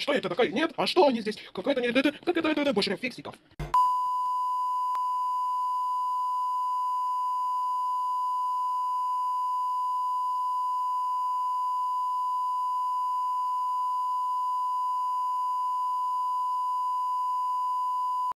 Что это такая? Нет, а что они здесь? Какая-то нет, как это, это, это, больше фиксиков.